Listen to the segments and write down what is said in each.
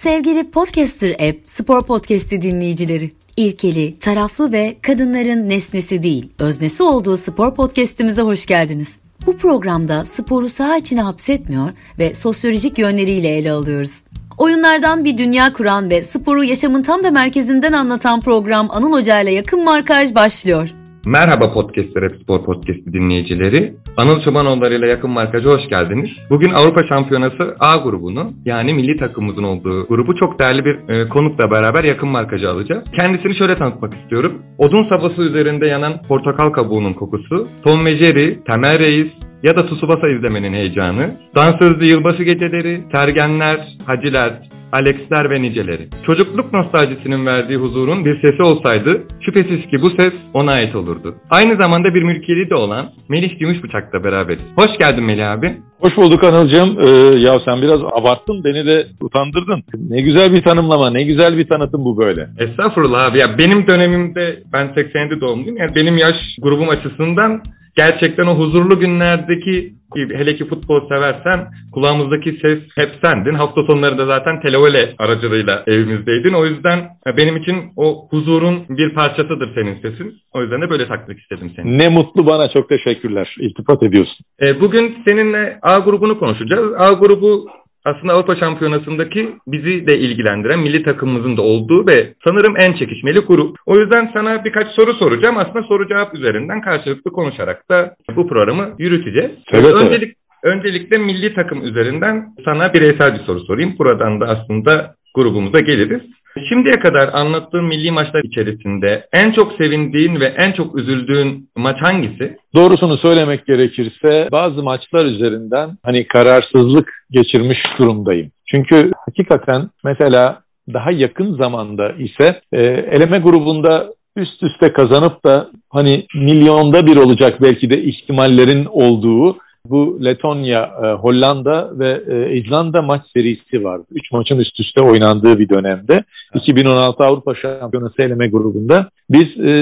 Sevgili Podcaster App Spor Podcast'i dinleyicileri, ilkeli, taraflı ve kadınların nesnesi değil, öznesi olduğu spor podcast'imize hoş geldiniz. Bu programda sporu saha içine hapsetmiyor ve sosyolojik yönleriyle ele alıyoruz. Oyunlardan bir dünya kuran ve sporu yaşamın tam da merkezinden anlatan program Anıl Hoca ile yakın markaj başlıyor. Merhaba Podcast'ler Hep Spor Podcast'i dinleyicileri. Anıl Çobanoğulları ile yakın markaja hoş geldiniz. Bugün Avrupa Şampiyonası A grubunu yani milli takımımızın olduğu grubu çok değerli bir e, konukla beraber yakın markaja alacağız. Kendisini şöyle tanıtmak istiyorum. Odun sabası üzerinde yanan portakal kabuğunun kokusu, Tom ve Jerry, Temel Reis, ya da Tsubasa izlemenin heyecanı, dansözlü yılbaşı geceleri, tergenler, haciler, Alexler ve niceleri. Çocukluk nostaljisinin verdiği huzurun bir sesi olsaydı şüphesiz ki bu ses ona ait olurdu. Aynı zamanda bir mülkiyeli de olan Melih Gümüşbıçak'la beraberiz. Hoş geldin Melih abi. Hoş bulduk Anılcığım. Ee, ya sen biraz abarttın beni de utandırdın. Ne güzel bir tanımlama, ne güzel bir tanıtım bu böyle. Estağfurullah abi. Ya benim dönemimde ben 87 doğumluyum. Yani benim yaş grubum açısından gerçekten o huzurlu günlerdeki hele ki futbol seversen kulağımızdaki ses hep sendin. Hafta sonları da zaten televole aracılığıyla evimizdeydin. O yüzden benim için o huzurun bir parçasıdır senin sesin. O yüzden de böyle takmak istedim seni. Ne mutlu bana çok teşekkürler. İltifat ediyorsun. E, bugün seninle A grubunu konuşacağız. A grubu aslında Avrupa Şampiyonası'ndaki bizi de ilgilendiren milli takımımızın da olduğu ve sanırım en çekişmeli grup. O yüzden sana birkaç soru soracağım. Aslında soru cevap üzerinden karşılıklı konuşarak da bu programı yürüteceğiz. Evet, Öncelik, evet. Öncelikle milli takım üzerinden sana bireysel bir soru sorayım. Buradan da aslında grubumuza geliriz. Şimdiye kadar anlattığım milli maçlar içerisinde en çok sevindiğin ve en çok üzüldüğün maç hangisi? Doğrusunu söylemek gerekirse bazı maçlar üzerinden hani kararsızlık geçirmiş durumdayım. Çünkü hakikaten mesela daha yakın zamanda ise e, eleme grubunda üst üste kazanıp da hani milyonda bir olacak belki de ihtimallerin olduğu bu Letonya, e, Hollanda ve e, İzlanda maç serisi vardı. Üç maçın üst üste oynandığı bir dönemde. 2016 Avrupa Şampiyonası eleme grubunda biz e,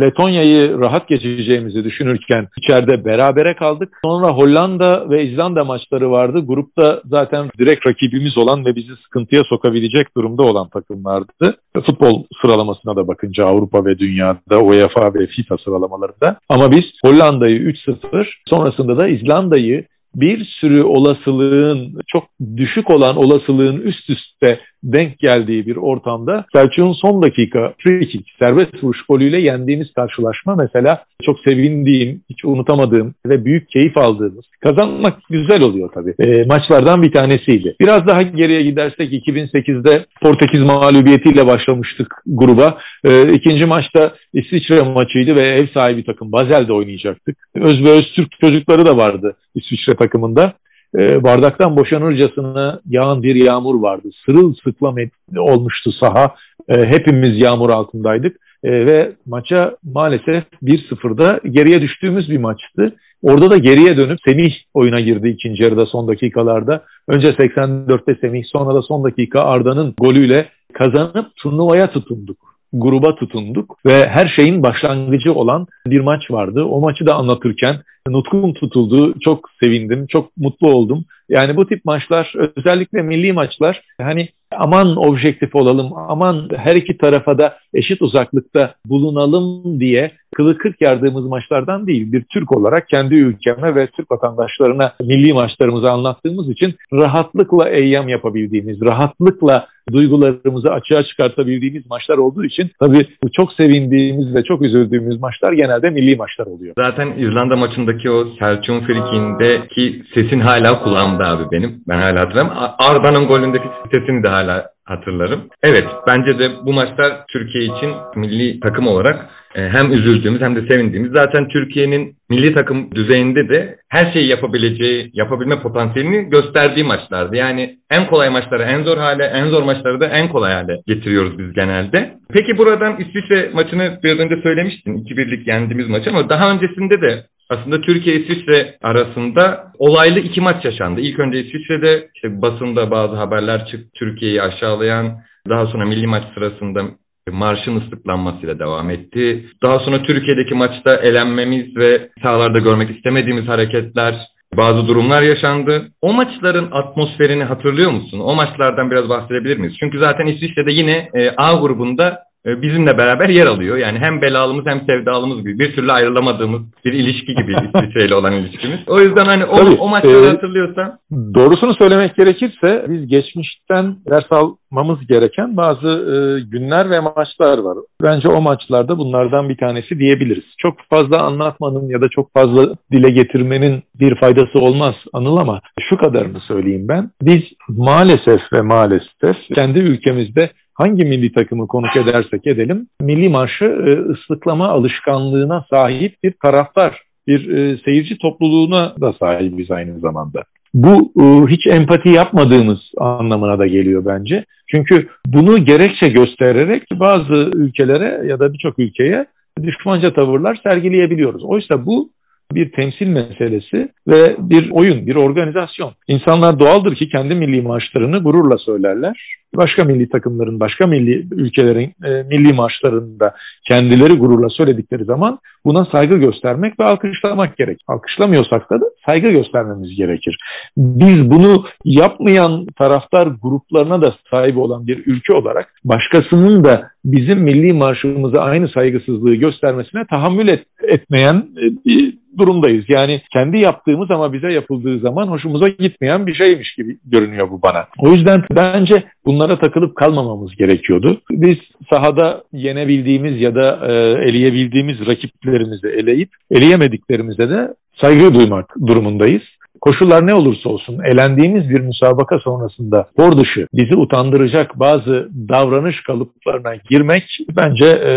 Letonya'yı rahat geçeceğimizi düşünürken içeride berabere kaldık. Sonra Hollanda ve İzlanda maçları vardı. Grupta zaten direkt rakibimiz olan ve bizi sıkıntıya sokabilecek durumda olan takımlardı. Futbol sıralamasına da bakınca Avrupa ve dünyada UEFA ve FIFA sıralamalarında. Ama biz Hollanda'yı 3-0 sonrasında da İzlanda'yı bir sürü olasılığın çok düşük olan olasılığın üst üste denk geldiği bir ortamda Selçuk'un son dakika free kick serbest vuruş golüyle yendiğimiz karşılaşma mesela çok sevindiğim, hiç unutamadığım ve büyük keyif aldığımız kazanmak güzel oluyor tabii. E, maçlardan bir tanesiydi. Biraz daha geriye gidersek 2008'de Portekiz mağlubiyetiyle başlamıştık gruba. E, ikinci maçta İsviçre maçıydı ve ev sahibi takım Bazel'de oynayacaktık. Öz ve öz Türk çocukları da vardı İsviçre takımında e, bardaktan boşanırcasına yağan bir yağmur vardı. Sırılsıklam olmuştu saha. E, hepimiz yağmur altındaydık e, ve maça maalesef 1-0'da geriye düştüğümüz bir maçtı. Orada da geriye dönüp Semih oyuna girdi ikinci yarıda son dakikalarda. Önce 84'te Semih sonra da son dakika Arda'nın golüyle kazanıp turnuvaya tutunduk gruba tutunduk ve her şeyin başlangıcı olan bir maç vardı. O maçı da anlatırken nutkum tutuldu. Çok sevindim, çok mutlu oldum. Yani bu tip maçlar özellikle milli maçlar hani aman objektif olalım, aman her iki tarafa da eşit uzaklıkta bulunalım diye kılı kırk yardığımız maçlardan değil. Bir Türk olarak kendi ülkeme ve Türk vatandaşlarına milli maçlarımızı anlattığımız için rahatlıkla eyyam yapabildiğimiz, rahatlıkla duygularımızı açığa çıkartabildiğimiz maçlar olduğu için tabii çok sevindiğimiz ve çok üzüldüğümüz maçlar genelde milli maçlar oluyor. Zaten İrlanda maçındaki o Selçuk'un frikindeki sesin hala kulağımda abi benim. Ben hala hatırlarım. Arda'nın golündeki sesini de hala hatırlarım. Evet bence de bu maçlar Türkiye için milli takım olarak hem üzüldüğümüz hem de sevindiğimiz zaten Türkiye'nin milli takım düzeyinde de her şeyi yapabileceği, yapabilme potansiyelini gösterdiği maçlardı. Yani en kolay maçları en zor hale, en zor maçları da en kolay hale getiriyoruz biz genelde. Peki buradan İsviçre maçını biraz önce söylemiştin. 2-1'lik yendiğimiz maç ama daha öncesinde de aslında Türkiye-İsviçre arasında olaylı iki maç yaşandı. İlk önce İsviçre'de işte basında bazı haberler çıktı. Türkiye'yi aşağılayan, daha sonra milli maç sırasında marşın ıslıklanmasıyla devam etti. Daha sonra Türkiye'deki maçta elenmemiz ve sahalarda görmek istemediğimiz hareketler bazı durumlar yaşandı. O maçların atmosferini hatırlıyor musun? O maçlardan biraz bahsedebilir miyiz? Çünkü zaten İsviçre'de yine e, A grubunda bizimle beraber yer alıyor. Yani hem belalımız hem sevdalımız gibi bir türlü ayrılamadığımız bir ilişki gibi İsviçre olan ilişkimiz. O yüzden hani o, Tabii, o maçları e, hatırlıyorsan. Doğrusunu söylemek gerekirse biz geçmişten ders almamız gereken bazı e, günler ve maçlar var. Bence o maçlarda bunlardan bir tanesi diyebiliriz. Çok fazla anlatmanın ya da çok fazla dile getirmenin bir faydası olmaz Anıl ama şu kadarını söyleyeyim ben. Biz maalesef ve maalesef kendi ülkemizde hangi milli takımı konuk edersek edelim milli marşı e, ıslıklama alışkanlığına sahip bir taraftar, bir e, seyirci topluluğuna da sahibiz aynı zamanda. Bu e, hiç empati yapmadığımız anlamına da geliyor bence. Çünkü bunu gerekçe göstererek bazı ülkelere ya da birçok ülkeye düşmanca tavırlar sergileyebiliyoruz. Oysa bu bir temsil meselesi ve bir oyun, bir organizasyon. İnsanlar doğaldır ki kendi milli marşlarını gururla söylerler. Başka milli takımların, başka milli ülkelerin e, milli marşlarında kendileri gururla söyledikleri zaman buna saygı göstermek ve alkışlamak gerek. Alkışlamıyorsak da, da saygı göstermemiz gerekir. Biz bunu yapmayan taraftar gruplarına da sahip olan bir ülke olarak başkasının da bizim milli marşımıza aynı saygısızlığı göstermesine tahammül et, etmeyen e, bir durumdayız. Yani kendi yaptığımız ama bize yapıldığı zaman hoşumuza gitmeyen bir şeymiş gibi görünüyor bu bana. O yüzden bence bunlara takılıp kalmamamız gerekiyordu. Biz sahada yenebildiğimiz ya da e, eleyebildiğimiz rakiplerimizi eleyip eleyemediklerimize de saygı duymak durumundayız. Koşullar ne olursa olsun elendiğimiz bir müsabaka sonrasında spor dışı bizi utandıracak bazı davranış kalıplarına girmek bence e,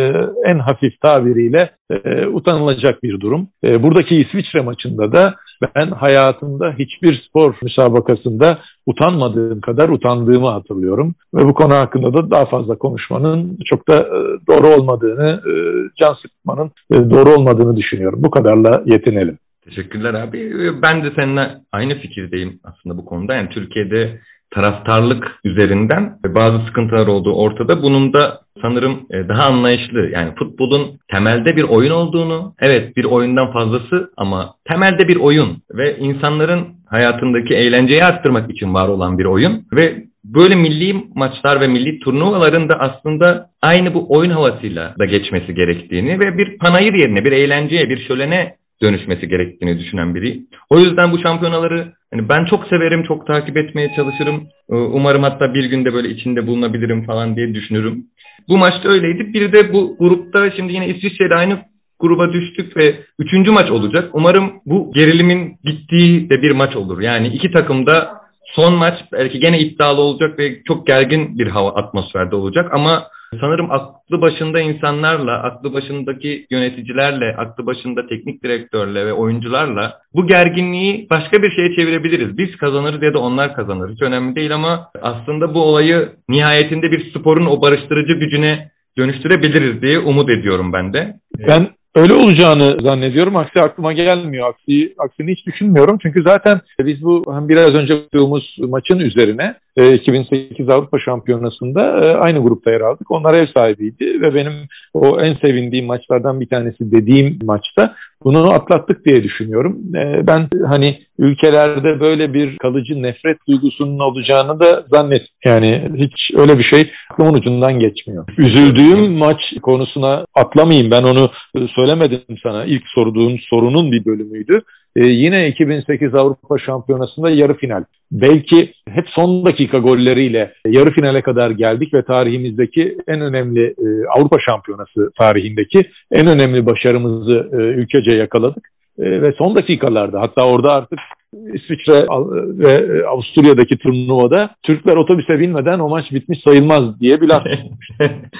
en hafif tabiriyle e, utanılacak bir durum. E, buradaki İsviçre maçında da ben hayatımda hiçbir spor müsabakasında utanmadığım kadar utandığımı hatırlıyorum. Ve bu konu hakkında da daha fazla konuşmanın çok da e, doğru olmadığını, e, can sıkmanın e, doğru olmadığını düşünüyorum. Bu kadarla yetinelim. Teşekkürler abi. Ben de seninle aynı fikirdeyim aslında bu konuda. Yani Türkiye'de taraftarlık üzerinden bazı sıkıntılar olduğu ortada. Bunun da sanırım e, daha anlayışlı yani futbolun temelde bir oyun olduğunu, evet bir oyundan fazlası ama temelde bir oyun ve insanların hayatındaki eğlenceyi arttırmak için var olan bir oyun ve böyle milli maçlar ve milli turnuvaların da aslında aynı bu oyun havasıyla da geçmesi gerektiğini ve bir panayır yerine bir eğlenceye, bir şölene dönüşmesi gerektiğini düşünen biri. O yüzden bu şampiyonaları hani ben çok severim, çok takip etmeye çalışırım. Ee, umarım hatta bir günde böyle içinde bulunabilirim falan diye düşünürüm. Bu maçta öyleydi. Bir de bu grupta şimdi yine İsviçre'de aynı gruba düştük ve üçüncü maç olacak. Umarım bu gerilimin gittiği de bir maç olur. Yani iki takım da son maç belki gene iddialı olacak ve çok gergin bir hava atmosferde olacak ama Sanırım aklı başında insanlarla, aklı başındaki yöneticilerle, aklı başında teknik direktörle ve oyuncularla bu gerginliği başka bir şeye çevirebiliriz. Biz kazanırız ya da onlar kazanır. Hiç önemli değil ama aslında bu olayı nihayetinde bir sporun o barıştırıcı gücüne dönüştürebiliriz diye umut ediyorum ben de. Ben öyle olacağını zannediyorum. Aksi aklıma gelmiyor. Aksi, aksini hiç düşünmüyorum. Çünkü zaten biz bu biraz önce okuduğumuz maçın üzerine 2008 e, Avrupa Şampiyonası'nda e, aynı grupta yer aldık. Onlar ev sahibiydi ve benim o en sevindiğim maçlardan bir tanesi dediğim maçta bunu atlattık diye düşünüyorum. E, ben hani ülkelerde böyle bir kalıcı nefret duygusunun olacağını da zannet. Yani hiç öyle bir şey aklımın ucundan geçmiyor. Üzüldüğüm maç konusuna atlamayayım. Ben onu söylemedim sana. İlk sorduğun sorunun bir bölümüydü. Ee, yine 2008 Avrupa Şampiyonası'nda yarı final. Belki hep son dakika golleriyle yarı finale kadar geldik ve tarihimizdeki en önemli e, Avrupa Şampiyonası tarihindeki en önemli başarımızı e, ülkece yakaladık. E, ve son dakikalarda hatta orada artık İsviçre ve Avusturya'daki turnuvada Türkler otobüse binmeden o maç bitmiş sayılmaz diye bir laf.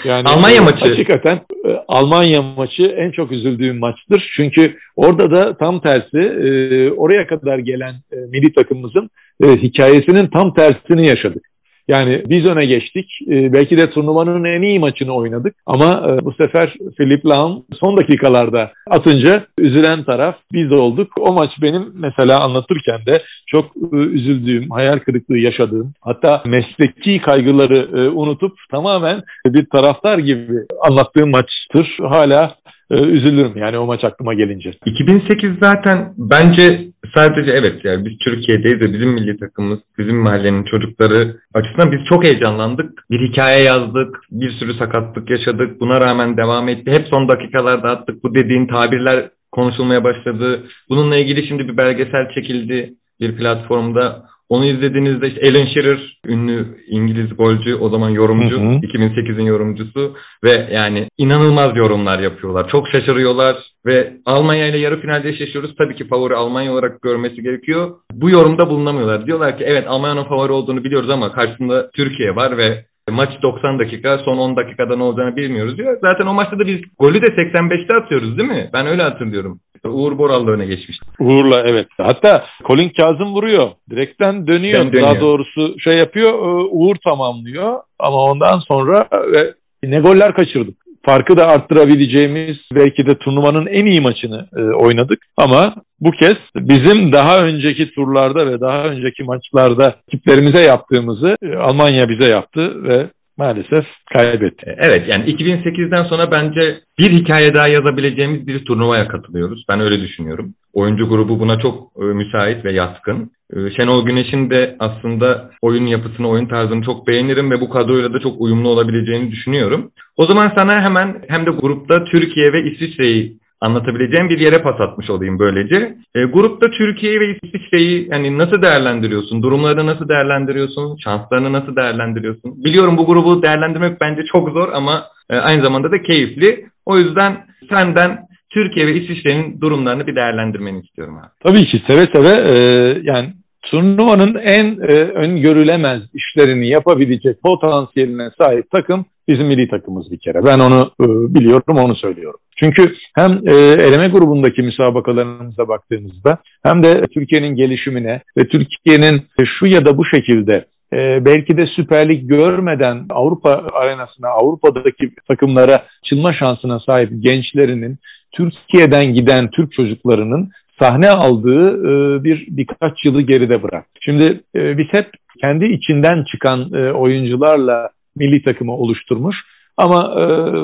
Yani Almanya maçı. Hakikaten e, Almanya maçı en çok üzüldüğüm maçtır. Çünkü orada da tam tersi e, oraya kadar gelen e, milli takımımızın hikayesinin tam tersini yaşadık. Yani biz öne geçtik. E, belki de turnuvanın en iyi maçını oynadık. Ama e, bu sefer Philip Lahm son dakikalarda atınca üzülen taraf biz olduk. O maç benim mesela anlatırken de çok e, üzüldüğüm, hayal kırıklığı yaşadığım, hatta mesleki kaygıları e, unutup tamamen bir taraftar gibi anlattığım maçtır. Hala üzülürüm yani o maç aklıma gelince. 2008 zaten bence sadece evet yani biz Türkiye'deyiz de bizim milli takımımız, bizim mahallenin çocukları açısından biz çok heyecanlandık. Bir hikaye yazdık, bir sürü sakatlık yaşadık. Buna rağmen devam etti. Hep son dakikalarda attık. Bu dediğin tabirler konuşulmaya başladı. Bununla ilgili şimdi bir belgesel çekildi bir platformda. Onu izlediğinizde işte Alan Shearer, ünlü İngiliz golcü, o zaman yorumcu, 2008'in yorumcusu ve yani inanılmaz yorumlar yapıyorlar. Çok şaşırıyorlar ve Almanya ile yarı finalde eşleşiyoruz. Tabii ki favori Almanya olarak görmesi gerekiyor. Bu yorumda bulunamıyorlar. Diyorlar ki evet Almanya'nın favori olduğunu biliyoruz ama karşısında Türkiye var ve maç 90 dakika son 10 dakikada ne olacağını bilmiyoruz diyor. Zaten o maçta da biz golü de 85'te atıyoruz değil mi? Ben öyle hatırlıyorum. Uğur Boral da öne geçmişti. Uğur'la evet. Hatta Colin Kazım vuruyor. Direkten dönüyor. dönüyor. Daha doğrusu şey yapıyor. E, Uğur tamamlıyor. Ama ondan sonra ve ne goller kaçırdık farkı da arttırabileceğimiz belki de turnuvanın en iyi maçını e, oynadık. Ama bu kez bizim daha önceki turlarda ve daha önceki maçlarda tiplerimize yaptığımızı e, Almanya bize yaptı ve maalesef kaybetti. Evet yani 2008'den sonra bence bir hikaye daha yazabileceğimiz bir turnuvaya katılıyoruz. Ben öyle düşünüyorum. Oyuncu grubu buna çok e, müsait ve yatkın. E, Şenol Güneş'in de aslında oyun yapısını, oyun tarzını çok beğenirim ve bu kadroyla da çok uyumlu olabileceğini düşünüyorum. O zaman sana hemen hem de grupta Türkiye ve İsviçre'yi anlatabileceğim bir yere pas atmış olayım böylece. E, grupta Türkiye ve İsviçre'yi yani nasıl değerlendiriyorsun? Durumlarını nasıl değerlendiriyorsun? Şanslarını nasıl değerlendiriyorsun? Biliyorum bu grubu değerlendirmek bence çok zor ama e, aynı zamanda da keyifli. O yüzden senden Türkiye ve İsviçre'nin durumlarını bir değerlendirmeni istiyorum abi. Tabii ki seve seve e, yani turnuvanın en e, öngörülemez işlerini yapabilecek potansiyeline sahip takım bizim milli takımımız bir kere. Ben onu e, biliyorum, onu söylüyorum. Çünkü hem e, eleme grubundaki müsabakalarımıza baktığımızda hem de Türkiye'nin gelişimine ve Türkiye'nin şu ya da bu şekilde e, belki de Süper Lig görmeden Avrupa arenasına, Avrupa'daki takımlara açılma şansına sahip gençlerinin Türkiye'den giden Türk çocuklarının sahne aldığı e, bir birkaç yılı geride bırak. Şimdi biz hep kendi içinden çıkan oyuncularla milli takımı oluşturmuş. Ama e,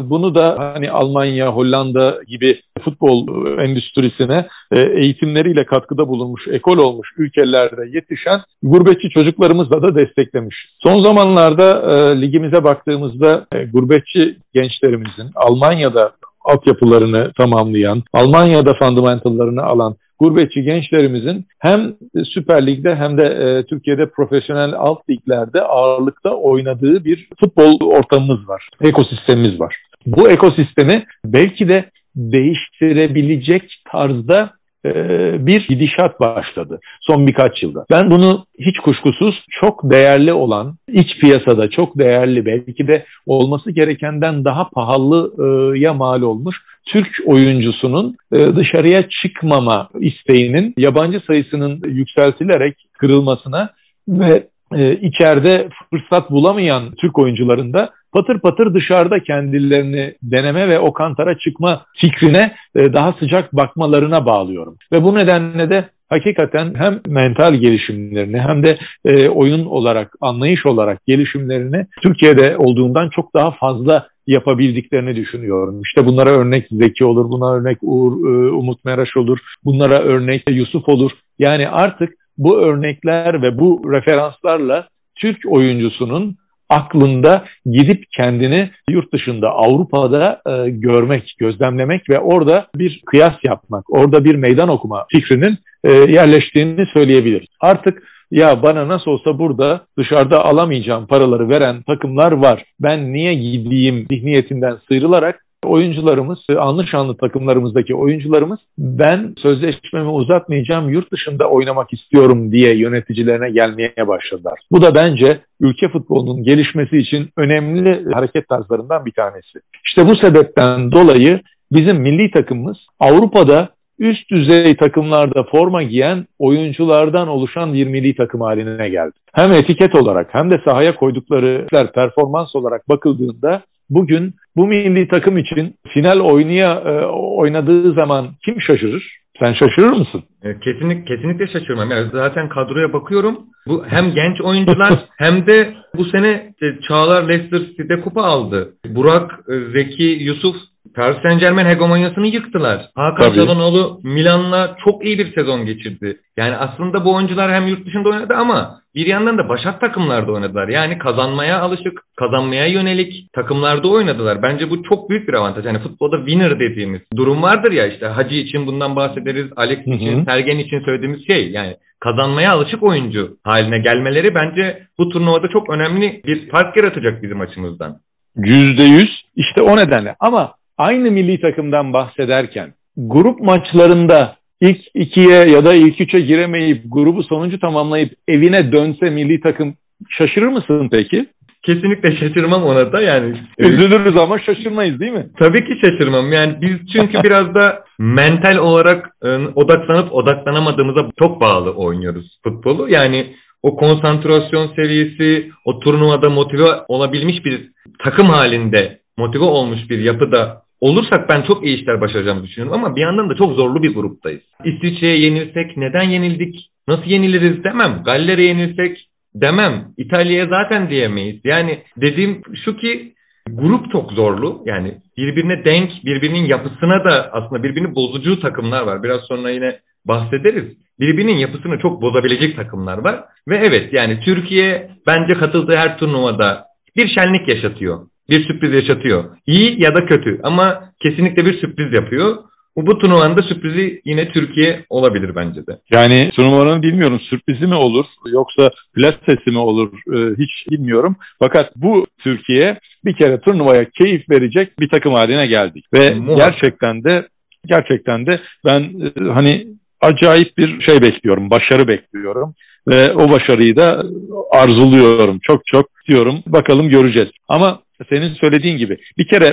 bunu da hani Almanya, Hollanda gibi futbol endüstrisine e, eğitimleriyle katkıda bulunmuş, ekol olmuş ülkelerde yetişen gurbetçi çocuklarımızla da desteklemiş. Son zamanlarda e, ligimize baktığımızda e, gurbetçi gençlerimizin Almanya'da altyapılarını tamamlayan, Almanya'da fundamentallarını alan gurbetçi gençlerimizin hem Süper Lig'de hem de e, Türkiye'de profesyonel alt liglerde ağırlıkta oynadığı bir futbol ortamımız var, ekosistemimiz var. Bu ekosistemi belki de değiştirebilecek tarzda e, bir gidişat başladı son birkaç yılda. Ben bunu hiç kuşkusuz çok değerli olan, iç piyasada çok değerli belki de olması gerekenden daha pahalıya mal olmuş Türk oyuncusunun e, dışarıya çıkmama isteğinin yabancı sayısının yükseltilerek kırılmasına ve e, içeride fırsat bulamayan Türk oyuncuların da patır patır dışarıda kendilerini deneme ve o kantara çıkma fikrine e, daha sıcak bakmalarına bağlıyorum. Ve bu nedenle de hakikaten hem mental gelişimlerini hem de oyun olarak, anlayış olarak gelişimlerini Türkiye'de olduğundan çok daha fazla yapabildiklerini düşünüyorum. İşte bunlara örnek Zeki olur, buna örnek Uğur, e, Umut Meraş olur, bunlara örnek Yusuf olur. Yani artık bu örnekler ve bu referanslarla Türk oyuncusunun aklında gidip kendini yurt dışında Avrupa'da e, görmek, gözlemlemek ve orada bir kıyas yapmak, orada bir meydan okuma fikrinin e, yerleştiğini söyleyebiliriz. Artık ya bana nasıl olsa burada dışarıda alamayacağım paraları veren takımlar var. Ben niye gideyim zihniyetinden sıyrılarak oyuncularımız, anlı şanlı takımlarımızdaki oyuncularımız ben sözleşmemi uzatmayacağım, yurt dışında oynamak istiyorum diye yöneticilerine gelmeye başladılar. Bu da bence ülke futbolunun gelişmesi için önemli hareket tarzlarından bir tanesi. İşte bu sebepten dolayı bizim milli takımımız Avrupa'da üst düzey takımlarda forma giyen oyunculardan oluşan bir milli takım haline geldi. Hem etiket olarak hem de sahaya koydukları performans olarak bakıldığında bugün bu milli takım için final oynaya e, oynadığı zaman kim şaşırır? Sen şaşırır mısın? E, kesinlik, kesinlikle şaşırmam. Yani zaten kadroya bakıyorum. Bu hem genç oyuncular hem de bu sene Çağlar Leicester City'de kupa aldı. Burak, e, Zeki, Yusuf Paris Saint Germain hegemonyasını yıktılar. Hakan Tabii. Çalhanoğlu Milan'la çok iyi bir sezon geçirdi. Yani aslında bu oyuncular hem yurt dışında oynadı ama bir yandan da başat takımlarda oynadılar. Yani kazanmaya alışık, kazanmaya yönelik takımlarda oynadılar. Bence bu çok büyük bir avantaj. Yani futbolda winner dediğimiz durum vardır ya işte Hacı için bundan bahsederiz, Alex Hı hı. için, Sergen için söylediğimiz şey. Yani kazanmaya alışık oyuncu haline gelmeleri bence bu turnuvada çok önemli bir fark yaratacak bizim açımızdan. Yüzde yüz. İşte o nedenle. Ama aynı milli takımdan bahsederken grup maçlarında ilk ikiye ya da ilk üçe giremeyip grubu sonuncu tamamlayıp evine dönse milli takım şaşırır mısın peki? Kesinlikle şaşırmam ona da yani. Üzülürüz ama şaşırmayız değil mi? Tabii ki şaşırmam. Yani biz çünkü biraz da mental olarak e, odaklanıp odaklanamadığımıza çok bağlı oynuyoruz futbolu. Yani o konsantrasyon seviyesi, o turnuvada motive olabilmiş bir takım halinde motive olmuş bir yapıda olursak ben çok iyi işler başaracağımızı düşünüyorum ama bir yandan da çok zorlu bir gruptayız. İsviçre'ye yenilsek neden yenildik? Nasıl yeniliriz demem. Galler'e yenilsek demem. İtalya'ya zaten diyemeyiz. Yani dediğim şu ki grup çok zorlu. Yani birbirine denk, birbirinin yapısına da aslında birbirini bozucu takımlar var. Biraz sonra yine bahsederiz. Birbirinin yapısını çok bozabilecek takımlar var. Ve evet yani Türkiye bence katıldığı her turnuvada bir şenlik yaşatıyor. Bir sürpriz yaşatıyor. İyi ya da kötü ama kesinlikle bir sürpriz yapıyor. Bu, bu turnuvanın da sürprizi yine Türkiye olabilir bence de. Yani turnuvanın bilmiyorum sürprizi mi olur yoksa plastesi mi olur e, hiç bilmiyorum. Fakat bu Türkiye bir kere turnuvaya keyif verecek bir takım haline geldik. Ve Muhakkak. gerçekten de gerçekten de ben e, hani acayip bir şey bekliyorum, başarı bekliyorum. Ve o başarıyı da arzuluyorum. Çok çok istiyorum. Bakalım göreceğiz. Ama senin söylediğin gibi bir kere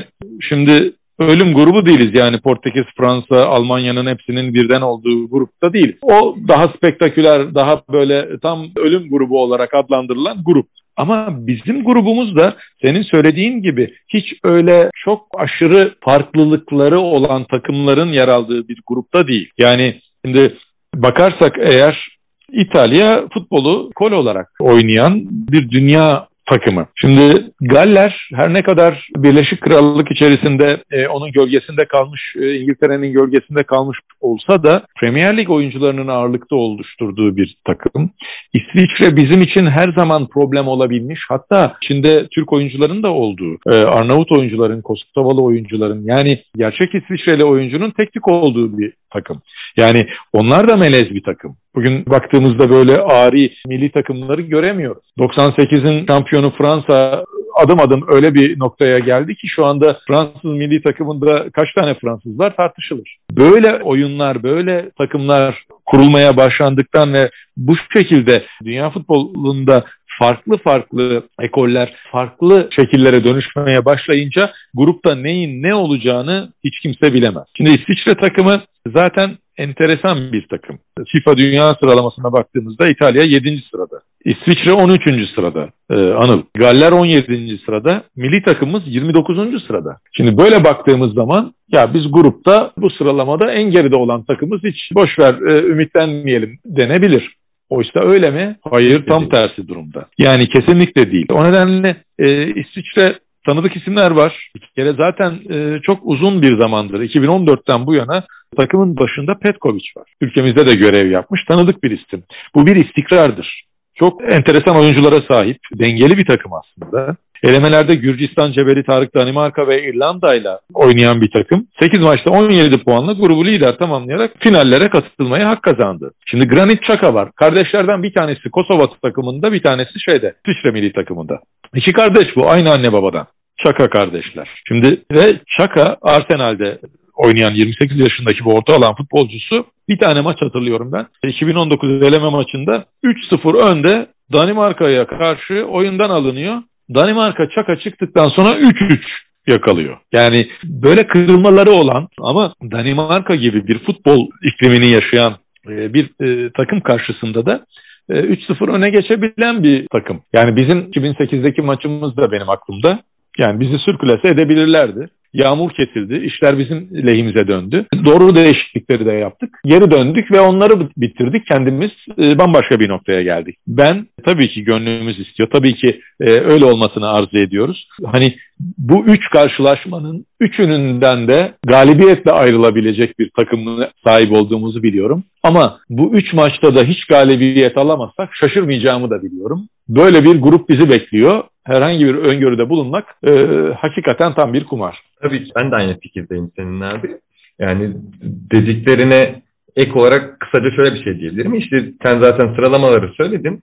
şimdi ölüm grubu değiliz yani Portekiz, Fransa, Almanya'nın hepsinin birden olduğu grupta değil. O daha spektaküler, daha böyle tam ölüm grubu olarak adlandırılan grup. Ama bizim grubumuz da senin söylediğin gibi hiç öyle çok aşırı farklılıkları olan takımların yer aldığı bir grupta değil. Yani şimdi bakarsak eğer İtalya futbolu kol olarak oynayan bir dünya takımı. Şimdi Galler her ne kadar Birleşik Krallık içerisinde e, onun gölgesinde kalmış, e, İngiltere'nin gölgesinde kalmış olsa da Premier Lig oyuncularının ağırlıkta oluşturduğu bir takım. İsviçre bizim için her zaman problem olabilmiş. Hatta içinde Türk oyuncuların da olduğu, e, Arnavut oyuncuların, Kosovalı oyuncuların yani gerçek İsviçreli oyuncunun teknik olduğu bir takım. Yani onlar da melez bir takım. Bugün baktığımızda böyle ari milli takımları göremiyoruz. 98'in şampiyonu Fransa adım adım öyle bir noktaya geldi ki şu anda Fransız milli takımında kaç tane Fransız var tartışılır. Böyle oyunlar, böyle takımlar kurulmaya başlandıktan ve bu şekilde dünya futbolunda farklı farklı ekoller farklı şekillere dönüşmeye başlayınca grupta neyin ne olacağını hiç kimse bilemez. Şimdi İsviçre takımı zaten enteresan bir takım. FIFA Dünya sıralamasına baktığımızda İtalya 7. sırada. İsviçre 13. sırada ee, Anıl. Galler 17. sırada. Milli takımımız 29. sırada. Şimdi böyle baktığımız zaman ya biz grupta bu sıralamada en geride olan takımız hiç boşver e, ümitlenmeyelim denebilir. Oysa öyle mi? Hayır tam tersi durumda. Yani kesinlikle değil. O nedenle e, İsviçre tanıdık isimler var. Bir kere zaten e, çok uzun bir zamandır 2014'ten bu yana takımın başında Petkovic var. Ülkemizde de görev yapmış tanıdık bir isim. Bu bir istikrardır. Çok enteresan oyunculara sahip, dengeli bir takım aslında. Elemelerde Gürcistan, Cebeli Tarık, Danimarka ve İrlanda ile oynayan bir takım. 8 maçta 17 puanla grubu lider tamamlayarak finallere katılmaya hak kazandı. Şimdi Granit Xhaka var. Kardeşlerden bir tanesi Kosova takımında, bir tanesi şeyde, İsviçre milli takımında. İki kardeş bu, aynı anne babadan. Çaka kardeşler. Şimdi ve Çaka Arsenal'de oynayan 28 yaşındaki bu orta alan futbolcusu bir tane maç hatırlıyorum ben. 2019 eleme maçında 3-0 önde Danimarka'ya karşı oyundan alınıyor. Danimarka çaka çıktıktan sonra 3-3 yakalıyor. Yani böyle kırılmaları olan ama Danimarka gibi bir futbol iklimini yaşayan bir e, takım karşısında da 3-0 öne geçebilen bir takım. Yani bizim 2008'deki maçımız da benim aklımda. Yani bizi sürkülese edebilirlerdi. Yağmur kesildi. İşler bizim lehimize döndü. Doğru değişiklikleri de yaptık. Geri döndük ve onları bitirdik. Kendimiz e, bambaşka bir noktaya geldik. Ben tabii ki gönlümüz istiyor. Tabii ki e, öyle olmasını arzu ediyoruz. Hani bu üç karşılaşmanın üçününden de galibiyetle ayrılabilecek bir takımına sahip olduğumuzu biliyorum. Ama bu üç maçta da hiç galibiyet alamazsak şaşırmayacağımı da biliyorum. Böyle bir grup bizi bekliyor. Herhangi bir öngörüde bulunmak e, hakikaten tam bir kumar. Tabii ki ben de aynı fikirdeyim senin abi. Yani dediklerine ek olarak kısaca şöyle bir şey diyebilirim. İşte sen zaten sıralamaları söyledin.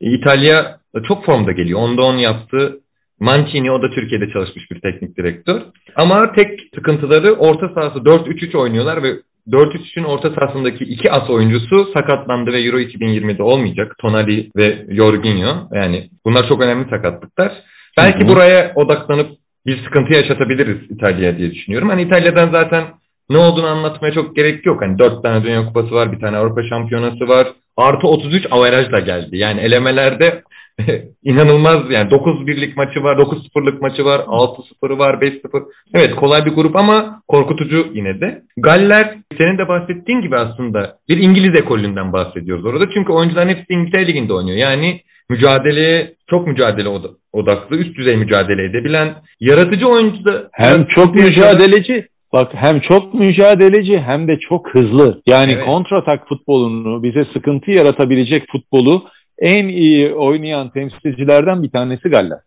İtalya çok formda geliyor. Onda 10 yaptı. Mancini o da Türkiye'de çalışmış bir teknik direktör. Ama tek sıkıntıları orta sahası 4-3-3 oynuyorlar ve 4-3-3'ün orta sahasındaki iki as oyuncusu sakatlandı ve Euro 2020'de olmayacak. Tonali ve Jorginho. Yani bunlar çok önemli sakatlıklar. Belki Hı-hı. buraya odaklanıp bir sıkıntı yaşatabiliriz İtalya diye düşünüyorum. Hani İtalya'dan zaten ne olduğunu anlatmaya çok gerek yok. Hani 4 tane Dünya Kupası var, bir tane Avrupa Şampiyonası var. Artı 33 averaj da geldi. Yani elemelerde inanılmaz yani 9 birlik maçı var, 9 sıfırlık maçı var, 6 sıfırı var, 5 sıfır. Evet kolay bir grup ama korkutucu yine de. Galler senin de bahsettiğin gibi aslında bir İngiliz ekolünden bahsediyoruz orada. Çünkü oyuncuların hepsi İngiltere Ligi'nde oynuyor. Yani mücadeleye çok mücadele odaklı, üst düzey mücadele edebilen, yaratıcı oyuncu da... Hem çok mücadeleci, Bak hem çok mücadeleci hem de çok hızlı. Yani evet. kontratak futbolunu bize sıkıntı yaratabilecek futbolu en iyi oynayan temsilcilerden bir tanesi Galler.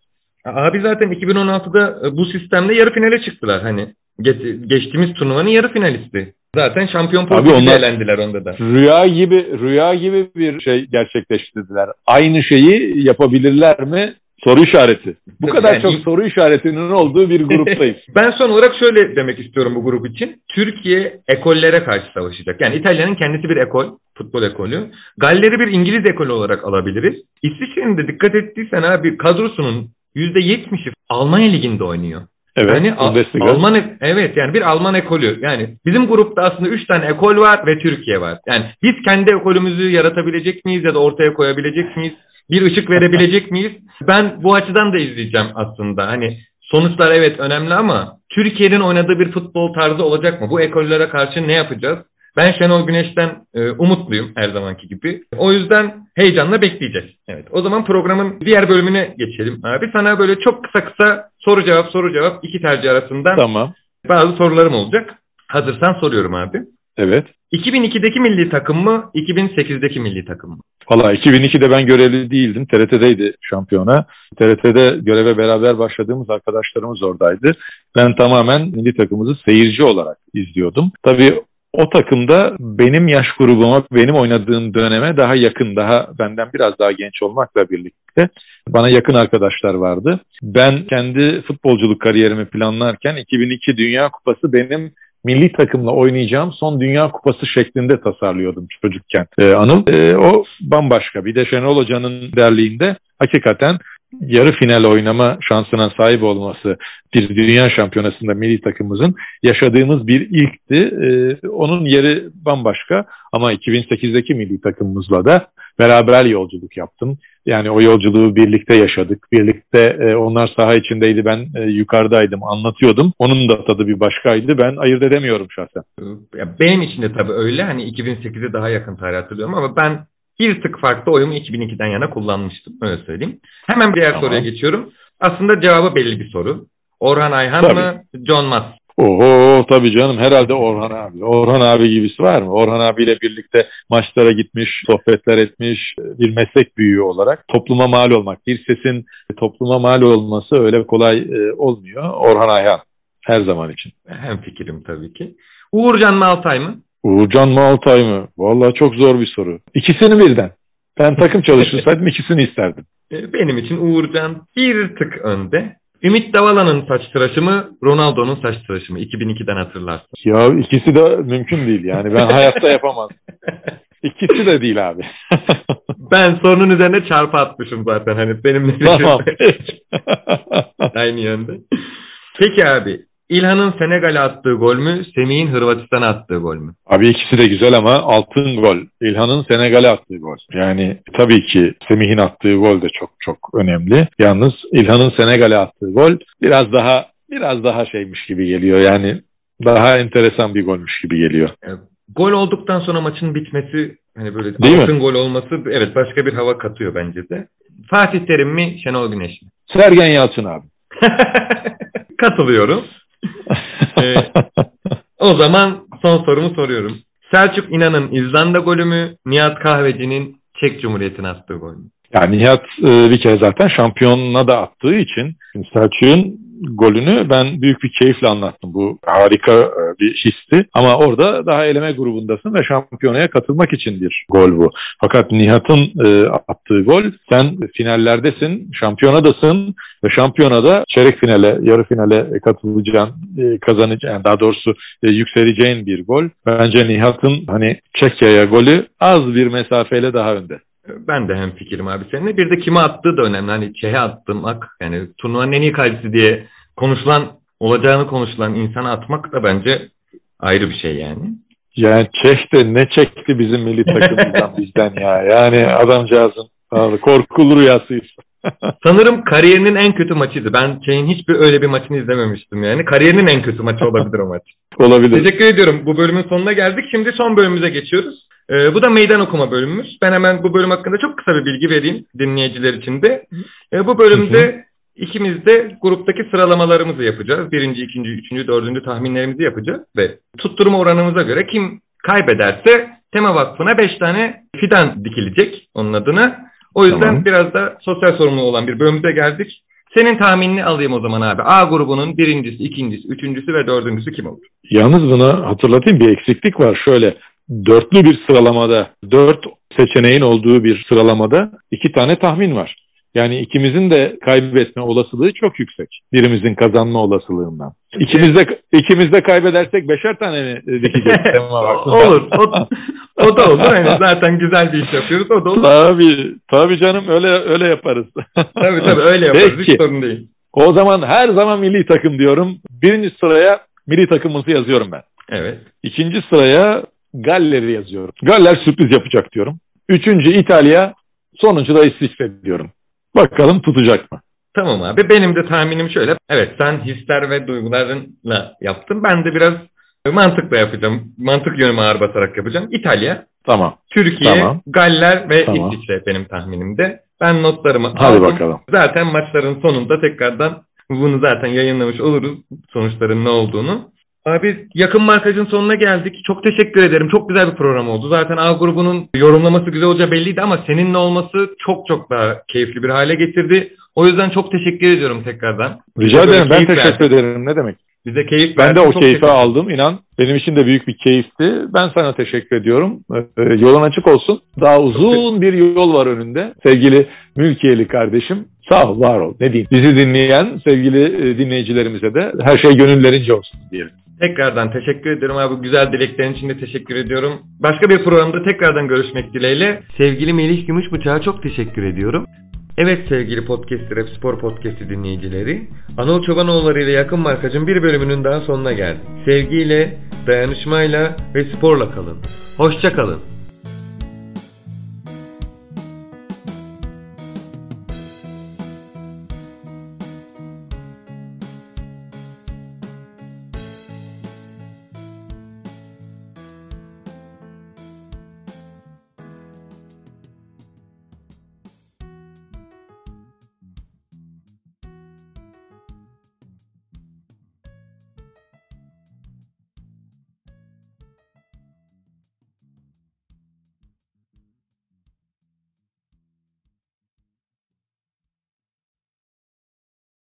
Abi zaten 2016'da e, bu sistemde yarı finale çıktılar. Hani geçtiğimiz turnuvanın yarı finalisti. Zaten şampiyon pozisyonu elendiler onda da. Rüya gibi rüya gibi bir şey gerçekleştirdiler. Aynı şeyi yapabilirler mi? Soru işareti. Bu Tabii kadar yani... çok soru işaretinin olduğu bir gruptayız. ben son olarak şöyle demek istiyorum bu grup için. Türkiye ekollere karşı savaşacak. Yani İtalya'nın kendisi bir ekol, futbol ekolü. Galler'i bir İngiliz ekolü olarak alabiliriz. İsviçre'nin de dikkat ettiysen abi kadrosunun %70'i Almanya Ligi'nde oynuyor. Evet. Yani Alman evet yani bir Alman ekolü. Yani bizim grupta aslında 3 tane ekol var ve Türkiye var. Yani biz kendi ekolümüzü yaratabilecek miyiz ya da ortaya koyabilecek miyiz? bir ışık verebilecek miyiz? Ben bu açıdan da izleyeceğim aslında. Hani sonuçlar evet önemli ama Türkiye'nin oynadığı bir futbol tarzı olacak mı? Bu ekollere karşı ne yapacağız? Ben Şenol Güneş'ten e, umutluyum her zamanki gibi. O yüzden heyecanla bekleyeceğiz. Evet. O zaman programın diğer bölümüne geçelim abi. Sana böyle çok kısa kısa soru cevap soru cevap iki tercih arasından tamam. bazı sorularım olacak. Hazırsan soruyorum abi. Evet. 2002'deki milli takım mı, 2008'deki milli takım mı? Valla 2002'de ben görevli değildim. TRT'deydi şampiyona. TRT'de göreve beraber başladığımız arkadaşlarımız oradaydı. Ben tamamen milli takımımızı seyirci olarak izliyordum. Tabii o takımda benim yaş grubuma, benim oynadığım döneme daha yakın, daha benden biraz daha genç olmakla birlikte bana yakın arkadaşlar vardı. Ben kendi futbolculuk kariyerimi planlarken 2002 Dünya Kupası benim milli takımla oynayacağım son Dünya Kupası şeklinde tasarlıyordum çocukken. Ee, Anıl e, o bambaşka. Bir de Şenol Hoca'nın derliğinde hakikaten yarı final oynama şansına sahip olması bir dünya şampiyonasında milli takımımızın yaşadığımız bir ilkti. Ee, onun yeri bambaşka ama 2008'deki milli takımımızla da beraber yolculuk yaptım. Yani o yolculuğu birlikte yaşadık. Birlikte e, onlar saha içindeydi, ben e, yukarıdaydım, anlatıyordum. Onun da tadı bir başkaydı. Ben ayırt edemiyorum şahsen. benim için de tabii öyle. Hani 2008'e daha yakın tarih hatırlıyorum ama ben bir tık farklı oyumu 2002'den yana kullanmıştım. Öyle söyleyeyim. Hemen diğer tamam. soruya geçiyorum. Aslında cevabı belli bir soru. Orhan Ayhan tabii. mı, John Mas Oho tabii canım herhalde Orhan abi. Orhan abi gibisi var mı? Orhan abiyle birlikte maçlara gitmiş, sohbetler etmiş bir meslek büyüğü olarak topluma mal olmak. Bir sesin topluma mal olması öyle kolay e, olmuyor. Orhan Ayhan her zaman için. Hem fikrim tabii ki. Uğurcan mı Altay mı? Uğurcan mı Altay mı? Vallahi çok zor bir soru. İkisini birden. Ben takım çalışırsaydım ikisini isterdim. E, benim için Uğurcan bir tık önde. Ümit Davala'nın saç tıraşı mı, Ronaldo'nun saç tıraşı mı? 2002'den hatırlarsın. Ya ikisi de mümkün değil yani. Ben hayatta yapamam. İkisi de değil abi. ben sorunun üzerine çarpı atmışım zaten. Hani benimle tamam. Aynı yönde. Peki abi İlhan'ın Senegal'e attığı gol mü, Semih'in Hırvatistan'a attığı gol mü? Abi ikisi de güzel ama altın gol. İlhan'ın Senegal'e attığı gol. Yani tabii ki Semih'in attığı gol de çok çok önemli. Yalnız İlhan'ın Senegal'e attığı gol biraz daha biraz daha şeymiş gibi geliyor. Yani daha enteresan bir golmüş gibi geliyor. Evet. Gol olduktan sonra maçın bitmesi hani böyle Değil altın gol olması evet başka bir hava katıyor bence de. Fatih Terim mi Şenol Güneş mi? Sergen Yalçın abi. Katılıyorum. Ee, o zaman son sorumu soruyorum. Selçuk İnan'ın İzlanda golü mü? Nihat Kahveci'nin Çek Cumhuriyeti'ne attığı gol mü? Yani Nihat e, bir kere zaten şampiyonuna da attığı için Selçuk'un golünü ben büyük bir keyifle anlattım. Bu harika e, bir histi. Ama orada daha eleme grubundasın ve şampiyonaya katılmak için bir gol bu. Fakat Nihat'ın e, attığı gol sen finallerdesin, şampiyonadasın ve şampiyonada çeyrek finale, yarı finale katılacağın, e, kazanacağın, daha doğrusu e, yükseleceğin bir gol. Bence Nihat'ın hani Çekya'ya golü az bir mesafeyle daha önde. Ben de hem fikrim abi seninle. Bir de kime attığı da önemli. Hani Çeh'e attırmak yani turnuvanın en iyi kalecisi diye konuşulan, olacağını konuşulan insana atmak da bence ayrı bir şey yani. Yani Çeh de ne çekti bizim milli takımımızdan bizden ya. Yani adamcağızın korkulu rüyasıyız. Sanırım kariyerinin en kötü maçıydı. Ben Çeh'in hiçbir öyle bir maçını izlememiştim yani. Kariyerinin en kötü maçı olabilir o maç. Olabilir. Teşekkür ediyorum. Bu bölümün sonuna geldik. Şimdi son bölümümüze geçiyoruz. Ee, bu da meydan okuma bölümümüz. Ben hemen bu bölüm hakkında çok kısa bir bilgi vereyim dinleyiciler için de. Ee, bu bölümde ikimiz de gruptaki sıralamalarımızı yapacağız. Birinci, ikinci, üçüncü, dördüncü tahminlerimizi yapacağız. Ve tutturma oranımıza göre kim kaybederse Tema Vakfı'na beş tane fidan dikilecek onun adına. O yüzden tamam. biraz da sosyal sorumlu olan bir bölümde geldik. Senin tahminini alayım o zaman abi. A grubunun birincisi, ikincisi, üçüncüsü ve dördüncüsü kim olur? Yalnız bunu hatırlatayım bir eksiklik var. Şöyle dörtlü bir sıralamada, dört seçeneğin olduğu bir sıralamada iki tane tahmin var. Yani ikimizin de kaybetme olasılığı çok yüksek. Birimizin kazanma olasılığından. İkimiz de, ikimiz de kaybedersek beşer tane dikeceğiz? olur. O, o da olur. Yani zaten güzel bir iş yapıyoruz. O da olur. Tabii. Tabii canım öyle öyle yaparız. tabii tabii öyle yaparız. Peki. Hiç sorun değil. O zaman her zaman milli takım diyorum. Birinci sıraya milli takımımızı yazıyorum ben. Evet. İkinci sıraya Galler'i yazıyorum. Galler sürpriz yapacak diyorum. Üçüncü İtalya, sonuncu da İsviçre diyorum. Bakalım tutacak mı? Tamam abi. Benim de tahminim şöyle. Evet sen hisler ve duygularınla yaptın. Ben de biraz mantıkla yapacağım. Mantık yönüme ağır basarak yapacağım. İtalya, tamam. Türkiye, tamam. Galler ve tamam. İsviçre benim tahminimde. Ben notlarımı Hadi aldım. bakalım. Zaten maçların sonunda tekrardan bunu zaten yayınlamış oluruz. Sonuçların ne olduğunu. Abi yakın markajın sonuna geldik. Çok teşekkür ederim. Çok güzel bir program oldu. Zaten A grubunun yorumlaması güzel olacağı belliydi ama seninle olması çok çok daha keyifli bir hale getirdi. O yüzden çok teşekkür ediyorum tekrardan. Rica ederim. Ben teşekkür verdim. ederim. Ne demek? Bize keyif Ben de o keyfi aldım inan. Benim için de büyük bir keyifti. Ben sana teşekkür ediyorum. Ee, yolun açık olsun. Daha uzun bir yol var önünde. Sevgili Mülkiyeli kardeşim. Sağ ol, var ol. Ne diyeyim? Bizi dinleyen sevgili e, dinleyicilerimize de her şey gönüllerince olsun diyelim. Tekrardan teşekkür ederim abi. Güzel dileklerin için de teşekkür ediyorum. Başka bir programda tekrardan görüşmek dileğiyle. Sevgili Melih Gümüşbıçak'a çok teşekkür ediyorum. Evet sevgili Podcast Rap Spor Podcast'i dinleyicileri, Anıl Çobanoğulları ile yakın markacın bir bölümünün daha sonuna geldik. Sevgiyle, dayanışmayla ve sporla kalın. Hoşça kalın.